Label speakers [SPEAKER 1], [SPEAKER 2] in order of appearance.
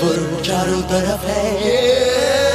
[SPEAKER 1] तब चारों तरफ है